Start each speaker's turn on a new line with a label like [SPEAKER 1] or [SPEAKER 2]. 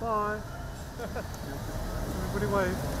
[SPEAKER 1] Bye. Everybody wave.